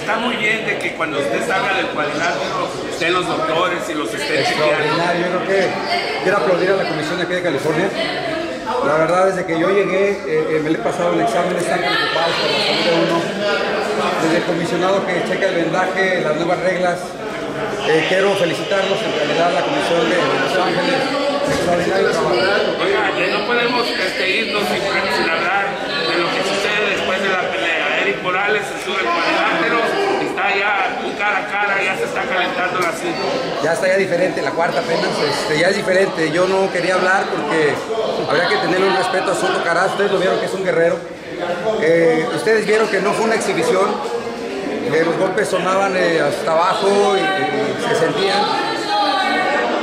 está muy bien de que cuando usted salga del cuadrilátero estén los doctores y los estén chequeando. Extraordinario, yo creo que quiero aplaudir a la comisión de aquí de California. La verdad, desde que yo llegué, eh, eh, me le he pasado el examen, están preocupados por la salud de uno. Desde el comisionado que checa el vendaje, las nuevas reglas. Eh, quiero felicitarlos, en realidad, la comisión de Los Ángeles. Extraordinario trabajo. Oiga, no podemos este, irnos sin, sin hablar de lo que sucede después de la pelea. Eric Morales sube al cuadrilátero, está ya cara a cara, ya se está calentando la cinta. Ya está ya diferente, la cuarta apenas, este, ya es diferente. Yo no quería hablar porque habría que tener un respeto a Soto Caraz. Ustedes lo vieron que es un guerrero. Eh, ustedes vieron que no fue una exhibición. Eh, los golpes sonaban eh, hasta abajo y, se sentían.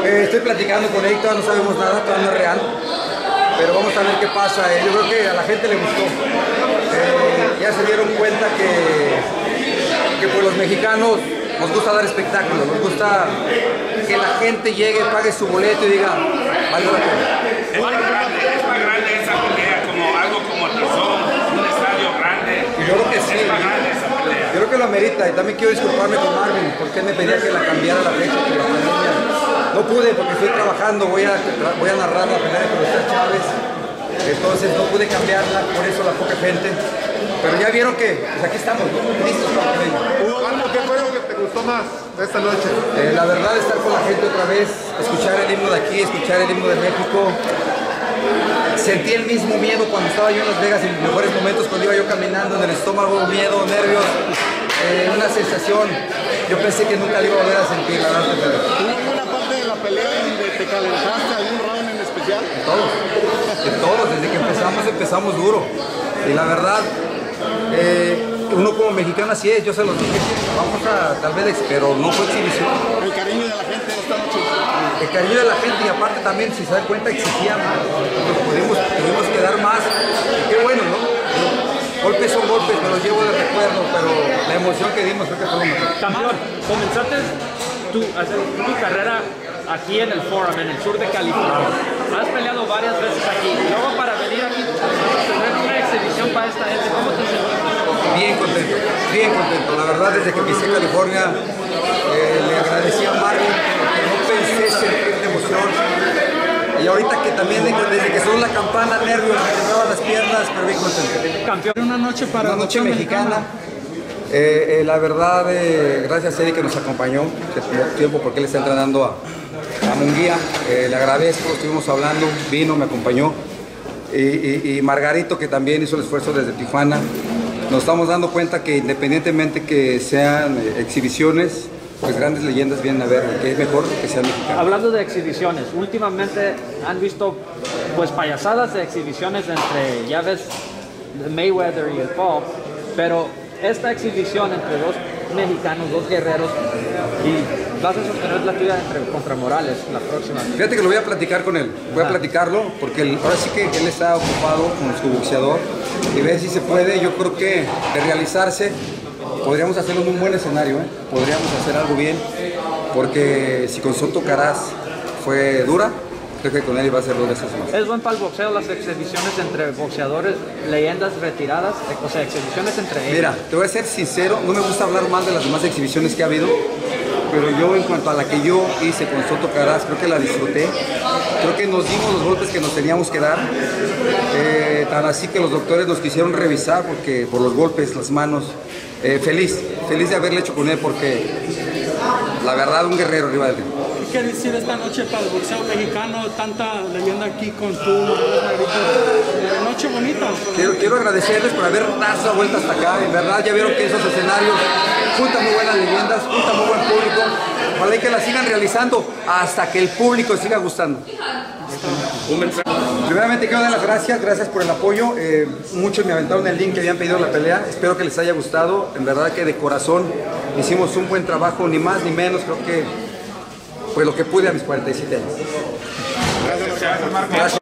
Estoy platicando con él, todavía no sabemos nada, todavía no es real. Pero vamos a ver qué pasa. Yo creo que a la gente le gustó. Ya se dieron cuenta que, que pues los mexicanos nos gusta dar espectáculos, nos gusta que la gente llegue, pague su boleto y diga, vale la pena. Es más grande, es más grande esa pelea, como algo como Tazón, un estadio grande. Yo creo que sí. Es más grande esa pelea. Yo creo que lo amerita y también quiero disculparme con Marvin porque él me pedía que la cambiara la fecha por la pandemia. No pude porque estoy trabajando, voy a, voy a narrar la pelea de Profesor Chávez, entonces no pude cambiarla, por eso la poca gente. Pero ya vieron que pues aquí estamos, listos para que vengan. Hugo, ¿algo ¿qué fue lo que te gustó más esta noche? Eh, la verdad, estar con la gente otra vez, escuchar el himno de aquí, escuchar el himno de México. Sentí el mismo miedo cuando estaba yo en Las Vegas en mis mejores momentos, cuando iba yo caminando en el estómago, miedo, nervios, eh, una sensación. Yo pensé que nunca la iba a volver a sentir, la verdad. ¿Hubo alguna parte de la pelea donde te calentaste algún round en especial? Todos, de todos, desde que empezamos empezamos duro. Y la verdad, eh, uno como mexicano así es, yo se los dije, vamos a tal vez, pero no fue exhibición. El cariño de la gente esta noche. El cariño de la gente y aparte también, si se dan cuenta, exigíamos, nos pudimos, tuvimos que dar más. Y qué bueno, ¿no? Golpes son golpes, me los llevo de recuerdo, pero la emoción que dimos creo que fue lo mejor. Campeón, comenzaste tu, carrera aquí en el Forum, en el sur de California. Has peleado varias veces aquí. Luego para venir aquí a tener una exhibición para esta gente, ¿cómo te? Bien contento, bien contento. La verdad, desde que pisé California, eh, le agradecí a Marvin que no pensé sentir de emoción. Y ahorita que también, desde que sonó la campana, nervios, me temblaban las piernas, pero bien contento. Campeón. Una noche para Una noche mexicana. Eh, eh, la verdad, eh, gracias a Eddie que nos acompañó, que tomó tiempo porque él está entrenando a, a Munguía. Eh, le agradezco, estuvimos hablando, vino, me acompañó. Y, y- y Margarito que también hizo el esfuerzo desde Tijuana. Nos estamos dando cuenta que independientemente que sean eh, exhibiciones, pues grandes leyendas vienen a ver, que es mejor que sean mexicanos. Hablando de exhibiciones, últimamente han visto pues payasadas de exhibiciones entre, ya ves, Mayweather y el Paul, pero esta exhibición entre dos mexicanos, dos guerreros, y vas a sostener la tuya entre, contra Morales la próxima. Fíjate que lo voy a platicar con él, voy a platicarlo porque él- ahora sí que él está ocupado con su boxeador y ver si se puede, yo creo que de realizarse podríamos hacerlo en un buen escenario, ¿eh? podríamos hacer algo bien porque si con Soto Caraz fue dura, creo que con él iba a ser dos veces más. Es buen para el boxeo las exhibiciones entre boxeadores, leyendas retiradas, o sea, exhibiciones entre ellos. Mira, te voy a ser sincero, no me gusta hablar mal de las demás exhibiciones que ha habido, pero yo en cuanto a la que yo hice con Soto Caraz, creo que la disfruté. Creo que nos dimos los golpes que nos teníamos que dar. Eh, tan así que los doctores nos quisieron revisar porque por los golpes, las manos. Eh, feliz, feliz de haberle hecho con él porque la verdad un guerrero ring. ¿Qué decir esta noche para el boxeo mexicano? Tanta leyenda aquí con. Eh, Noche bonita. Quiero, quiero agradecerles por haber dado esa vuelta hasta acá. En verdad, ya vieron que esos escenarios juntan muy buenas leyendas, juntan muy buen público. Ojalá que la sigan realizando hasta que el público siga gustando. Primeramente quiero dar las gracias, gracias por el apoyo. Eh, muchos me aventaron el link que habían pedido la pelea. Espero que les haya gustado. En verdad que de corazón hicimos un buen trabajo, ni más ni menos. Creo que pues lo que pude a mis 47 años. Gracias, Marco.